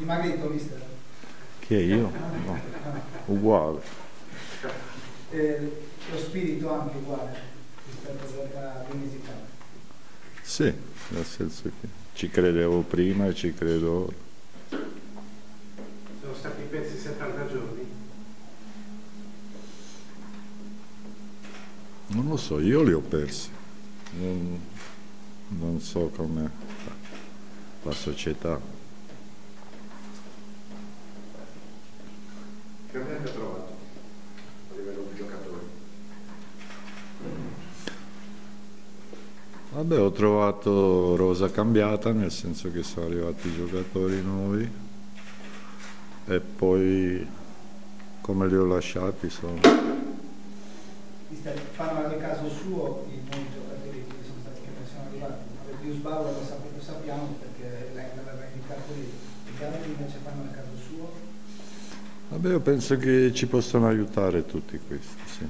dimagrito, mister? Chi è io? No. Uguale. Eh, lo spirito anche uguale rispetto a due mesi fa? Sì, nel senso che ci credevo prima e ci credo ora. Sono stati persi 70 giorni? Non lo so, io li ho persi. Non, non so come la società. Che avete trovato a livello di giocatori? Vabbè, ho trovato rosa cambiata, nel senso che sono arrivati giocatori nuovi e poi come li ho lasciati sono... Fanno nel caso suo i nuovi giocatori che sono stati che sono arrivati. Vabbè, Pius Bauer lo sappiamo perché lei l'aveva indicato lì. Gli altri invece fanno nel caso suo. Vabbè, io penso che ci possono aiutare tutti questi, sì.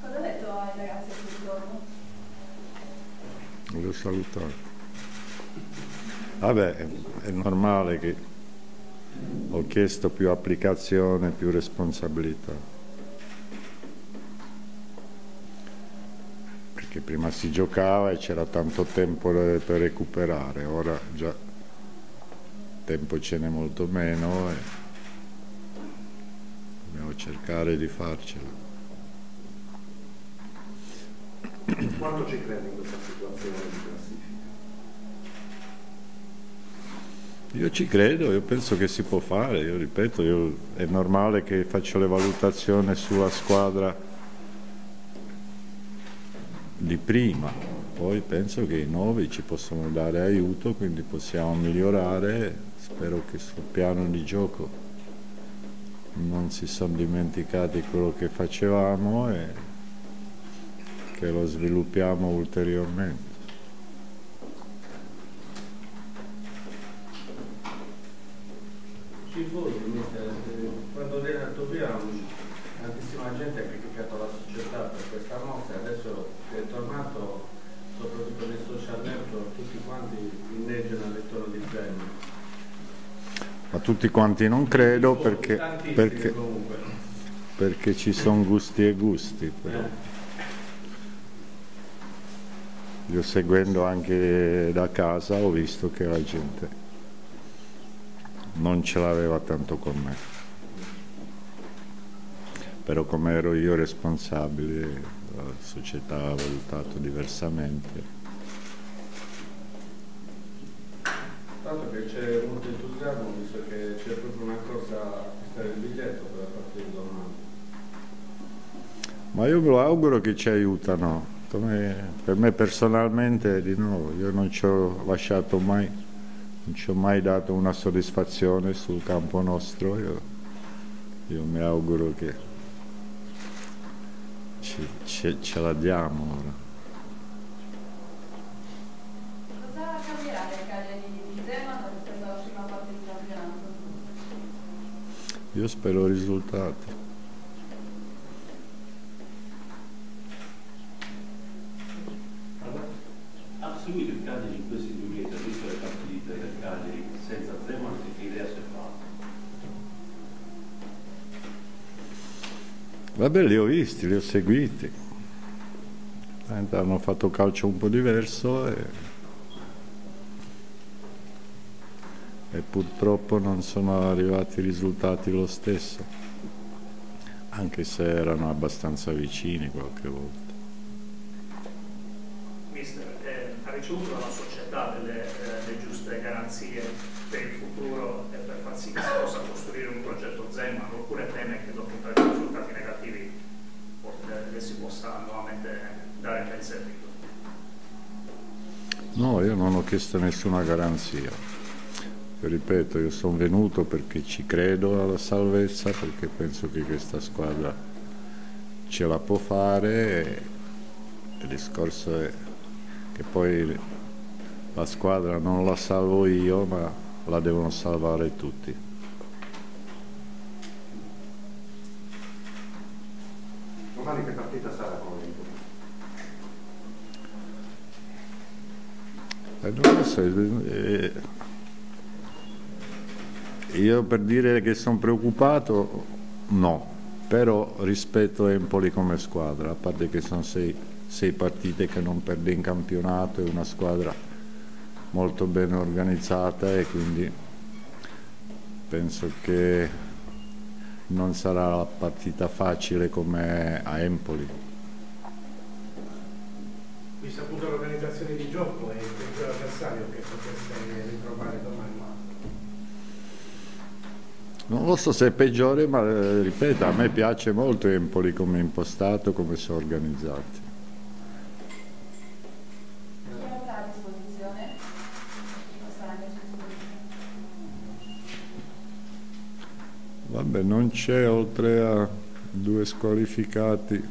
Cosa ha detto ai ragazzi ritorno? Volevo salutare. Vabbè, è normale che ho chiesto più applicazione, più responsabilità. Perché prima si giocava e c'era tanto tempo per recuperare, ora già tempo ce n'è molto meno e dobbiamo cercare di farcela. Quanto ci credi in questa situazione di classifica? Io ci credo, io penso che si può fare, io ripeto, io- è normale che faccio le valutazioni sulla squadra di prima, poi penso che i nuovi ci possono dare aiuto, quindi possiamo migliorare, spero che sul piano di gioco non si sono dimenticati quello che facevamo e che lo sviluppiamo ulteriormente. Tifosi, mister, eh, quando lei è andato via tantissima gente ha criticato la società per questa mossa e adesso che è tornato soprattutto nei social network tutti quanti inneggiano al ritorno di Zema. Ma tutti quanti non credo perché, perché, perché ci sono gusti e gusti. Però. Io seguendo anche da casa ho visto che la gente non ce l'aveva tanto con me. Però come ero io responsabile, la società ha valutato diversamente. Tanto che c'è molto entusiasmo visto che c'è proprio una corsa a acquistare il biglietto per la partita domani. Ma io me lo auguro che ci aiutano. Per me personalmente, di nuovo, io non ci ho lasciato mai, non ci ho mai dato una soddisfazione sul campo nostro. Io, io mi auguro che ci- ce- ce la diamo ora. Cosa cambierà nel Cagliari di Zeman rispetto alla prima parte di campionato? Io spero risultati. Ha seguito il Cagliari in questi due mesi, ha visto le partite del Cagliari senza Zeman che idea si è fatta? Vabbè, li ho visti, li ho seguiti. Hanno fatto calcio un po' diverso e, e purtroppo non sono arrivati i risultati lo stesso, anche se erano abbastanza vicini qualche volta. Mister, eh, ha ricevuto dalla società delle, eh, le giuste garanzie per il futuro e per far sì che si possa costruire un progetto Zeman oppure teme che dopo tre risultati negativi eh, le si possa nuovamente dare per servito? No, io non ho chiesto nessuna garanzia. Ripeto, io sono venuto perché ci credo alla salvezza, perché penso che questa squadra ce la può fare e il discorso è che poi la squadra non la salvo io, ma la devono salvare tutti. Domani che partita sarà con l'Empoli? Eh, non lo so, eh, io per dire che sono preoccupato, no, però rispetto Empoli come squadra, a parte che sono sei, sei partite che non perde in campionato, è una squadra molto ben organizzata e quindi penso che non sarà la partita facile come a Empoli. Vista appunto l'organizzazione di gioco e il peggior avversario che potreste ritrovare domani? Non lo so se è peggiore, ma eh, ripeto, a me piace molto Empoli come è impostato, come sono organizzati. Vabbè, non c'è oltre a due squalificati,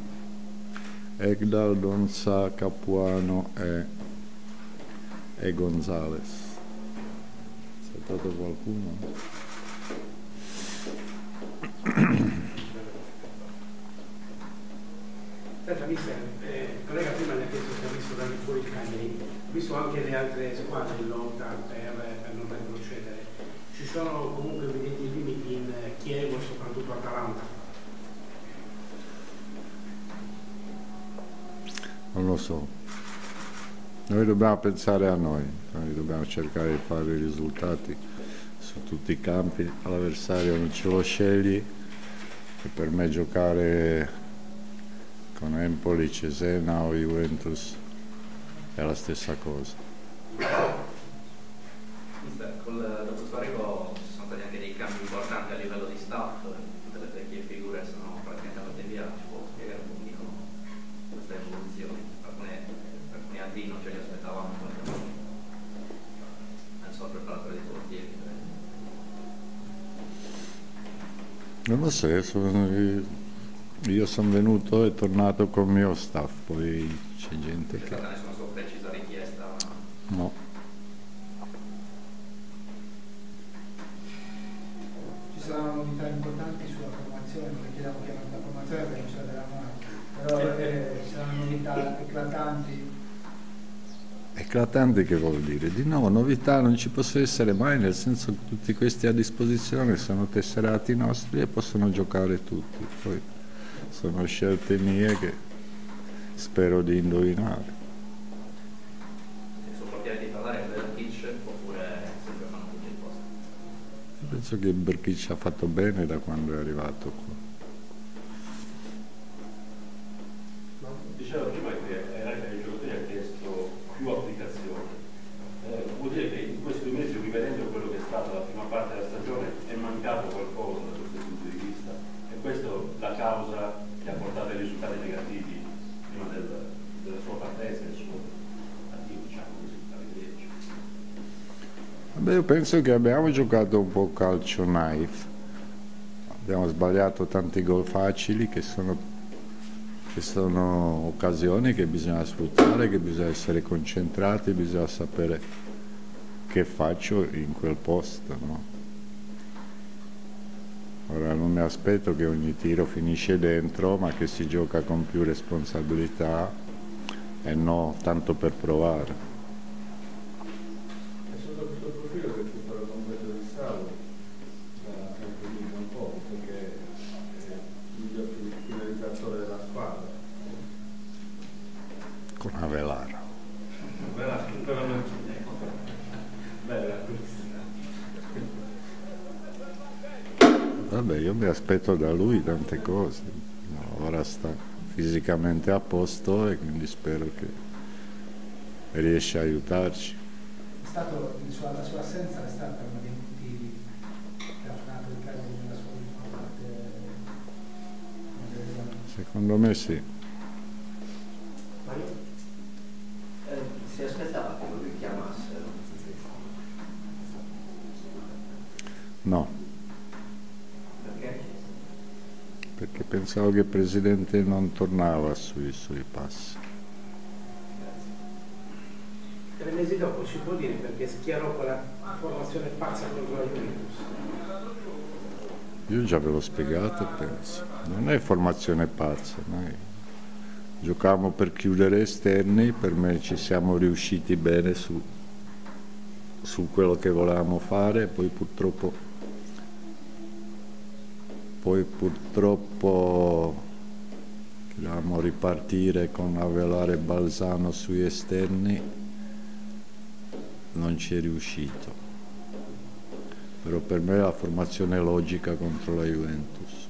Egdal, Donza, Capuano e, e Gonzales. C'è stato qualcuno? Mister, eh, il collega prima le ha chiesto se ha visto da fuori Cagliari, ha visto anche le altre squadre in lotta per, per non retrocedere. Ci sono comunque evidenti limiti in Chievo e soprattutto Atalanta. Non lo so. Noi dobbiamo pensare a noi, noi dobbiamo cercare di fare i risultati su tutti i campi, l'avversario non ce lo scegli e per me giocare con Empoli, Cesena o Juventus è la stessa cosa. Dopo il suo arrivo ci sono stati anche dei cambi importanti a livello di staff, tutte le vecchie figure sono praticamente andate via, ci può spiegare un pochino queste evoluzioni? Alcune, alcuni anni non ce li aspettavamo, non so, preparatore dei portieri. Non lo so, sono, io sono venuto e tornato con il mio staff, poi c'è gente che... stata nessuna sua precisa richiesta? No. Ci saranno novità importanti sulla formazione, non chiediamo chiaramente la formazione perché non ce la daranno altri, però eh, ci saranno novità eclatanti. Eclatante che vuol dire? Di nuovo, novità non ci possono essere mai, nel senso che tutti questi a disposizione sono tesserati nostri e possono giocare tutti. Poi sono scelte mie che spero di indovinare. Il suo portiere titolare è Berkic oppure sempre fanno tutti il posto? Penso che Berkic ha fatto bene da quando è arrivato qua. Dicevo prima che ai giocatori ha chiesto più applicazione. Eh, vuol dire che in questi due mesi, rivedendo quello che è stata la prima parte della stagione, è mancato qualcosa da questo punto di vista. E questa è la causa che ha portato ai risultati negativi prima del, della sua partenza e del suo addio, diciamo così, arrivederci. Vabbè, io penso che abbiamo giocato un po' calcio knife. Abbiamo sbagliato tanti gol facili che sono, che sono occasioni che bisogna sfruttare, che bisogna essere concentrati, bisogna sapere che faccio in quel posto. No? Ora non mi aspetto che ogni tiro finisce dentro, ma che si gioca con più responsabilità e no tanto per provare. È sotto questo profilo che il titolo completo di Salo ha influito un po', perché è il miglior finalizzatore della squadra. Con Avelar. Bella, bella, bella questa. Vabbè, io mi aspetto da lui tante cose. No, ora sta fisicamente a posto e quindi spero che riesca a aiutarci. È stato, suo- la sua assenza è stata uno dei motivi che ha frenato il Cagliari nella sua dell'esame. Secondo me sì. Ma io- Eh, si aspettava che lo richiamassero? No, Perché? perché pensavo che il Presidente non tornava sui suoi passi. Tre mesi dopo ci può dire perché schierò quella formazione pazza contro la Juventus. Io già ve l'ho spiegato, penso. Non è formazione pazza, noi giocavamo per chiudere esterni, per me ci siamo riusciti bene su su quello che volevamo fare, poi purtroppo, poi purtroppo volevamo ripartire con Avellare Balzano sui esterni, non ci è riuscito. Però per me la formazione logica contro la Juventus.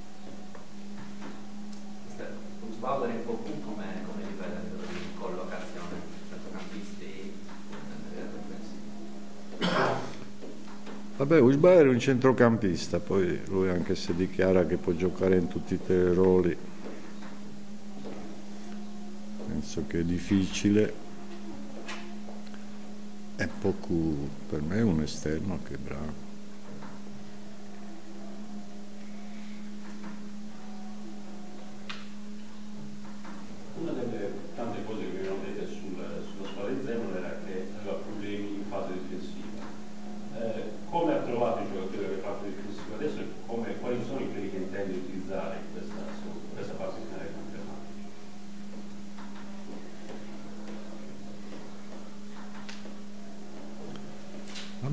Come, come livello di collocazione, centrocampisti, Vabbè, Usbauer è un centrocampista, poi lui anche se dichiara che può giocare in tutti i tre ruoli, penso che è difficile. È poco, per me è un esterno che è bravo. Una delle tante cose che mi avevano dette sul, sulla squadra di Zeman era che aveva problemi in fase difensiva. Eh, come ha trovato i giocatori che aveva fatto difensiva adesso e come, quali sono i quelli che intende utilizzare in questa, in questa fase finale del campionato?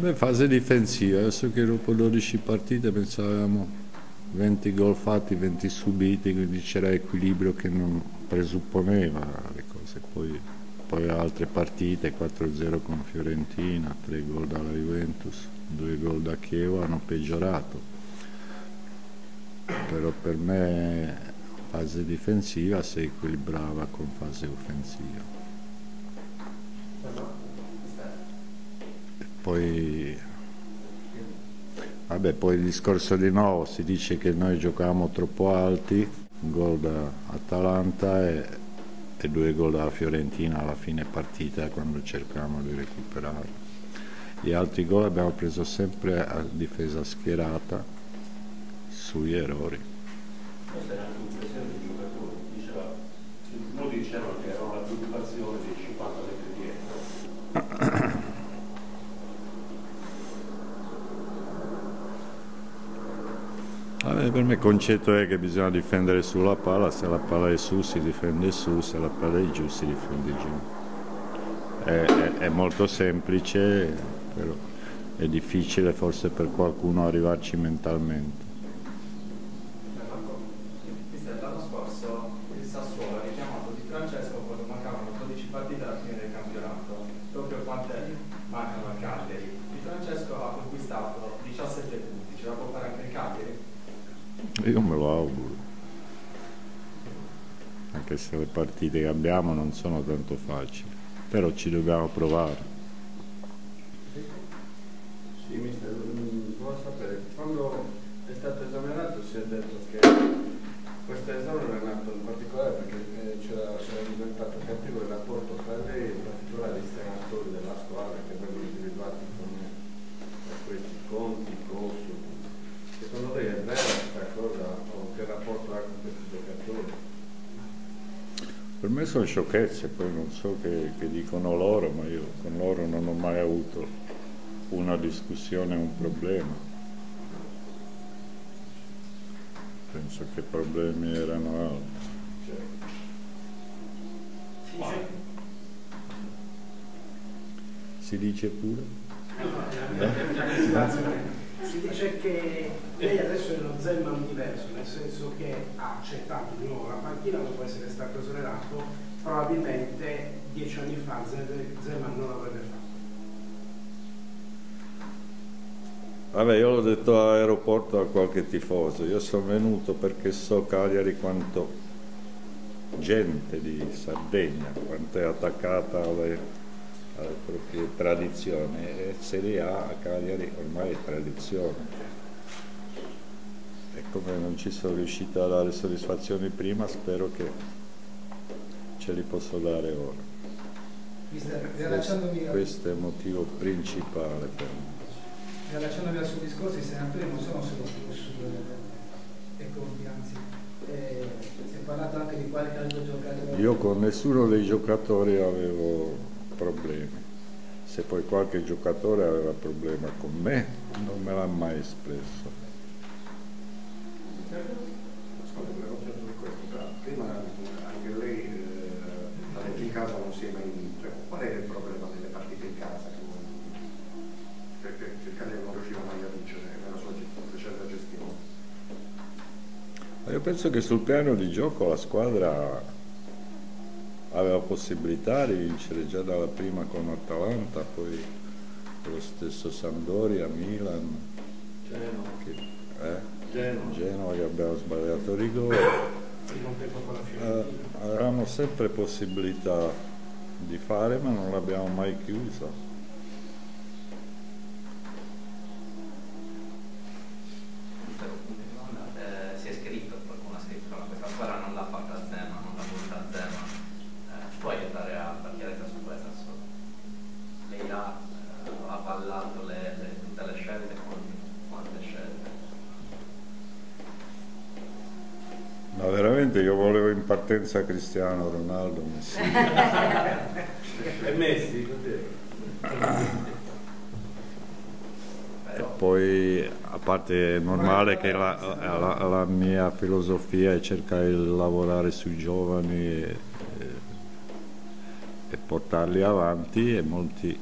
Vabbè, fase difensiva, adesso che dopo 12 partite pensavamo 20 gol fatti, 20 subiti, quindi c'era equilibrio che non presupponeva le cose. Poi, poi altre partite, 4-0 con Fiorentina, 3 gol dalla Juventus, 2 gol da Chievo hanno peggiorato. Però per me fase difensiva si equilibrava con fase offensiva. Poi, vabbè, poi il discorso di nuovo si dice che noi giocavamo troppo alti, un gol da Atalanta e, e due gol da Fiorentina alla fine partita quando cercavamo di recuperare. Gli altri gol abbiamo preso sempre a difesa schierata sugli errori. Questa era l'impressione dei giocatori, diceva, molti dicevano che era una preoccupazione dei 50 metri dietro. Vabbè, per me il concetto è che bisogna difendere sulla palla, se la palla è su si difende su, se la palla è giù si difende giù. È, è, è molto semplice, però è difficile forse per qualcuno arrivarci mentalmente. Mister, l'anno scorso il Sassuolo ha richiamato Di Francesco quando mancavano 12 partite alla fine del campionato, proprio quante mancano al Cagliari. Di Francesco ha conquistato 17 punti, ce la può fare anche il Cagliari? Io me lo auguro. Se le partite che abbiamo non sono tanto facili, però ci dobbiamo provare. Sì, mister, volevo sapere, quando è stato esaminato si è detto che questo esame non è nato in particolare perché eh, c'era, diventato cattivo il rapporto tra lei e in particolare i senatori della squadra che vengono individuati come eh, questi conti, consuli. Secondo lei è vera questa cosa o che rapporto ha con questi giocatori? Per me sono sciocchezze, poi non so che, che dicono loro, ma io con loro non ho mai avuto una discussione, un problema. Penso che i problemi erano altri. Si dice pure? Si dice che lei adesso è uno Zeman diverso, nel senso che ha accettato di nuovo la panchina dopo essere stato esonerato, probabilmente dieci anni fa Zeman non l'avrebbe fatto. Vabbè, io l'ho detto all'aeroporto a qualche tifoso, io sono venuto perché so Cagliari quanto gente di Sardegna, quanto è attaccata alle, alle proprie tradizioni e Serie A a Cagliari ormai è tradizione. E come non ci sono riuscito a dare soddisfazioni prima, spero che ce li posso dare ora. Riallacciandomi, a- Questo è il motivo principale per me. riallacciandomi al suo discorso, i senatori non sono solo Ursula e Conti, anzi, eh, si è parlato anche di qualche altro giocatore. Io con nessuno dei giocatori avevo problemi. Se poi qualche giocatore aveva problema con me, non me l'ha mai espresso. Cioè, prima anche lei eh, ha detto in casa non si è mai vinto. Cioè, qual è il problema delle partite in casa? Perché il Cagliari non riusciva mai a vincere nella sua precedente gestione? Io penso che sul piano di gioco la squadra aveva possibilità di vincere già dalla prima con Atalanta, poi lo stesso Sampdoria, Milan, Genova. che, eh, Genova. Genova che abbiamo sbagliato rigore. Eh, avevamo sempre possibilità di fare ma non l'abbiamo mai chiusa. Eh, si è scritto, qualcuno ha scritto, ma questa squadra non l'ha fatta Zema, non l'ha voluta Zema. Eh, ci può aiutare a far chiarezza su questa? Su. Lei ha, eh, ha ballato le, le- tutte le scelte con quante scelte? Ma veramente io volevo in partenza Cristiano Ronaldo, Messi. E Messi. E poi a parte è normale che la, la- la mia filosofia è cercare di lavorare sui giovani e, e- e portarli avanti e molti,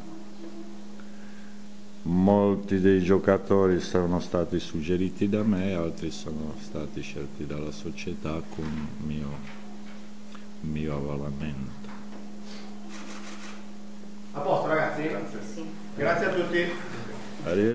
molti dei giocatori sono stati suggeriti da me, altri sono stati scelti dalla società con mio, mio avvalamento. A posto ragazzi? Grazie a tutti. Arrivederci.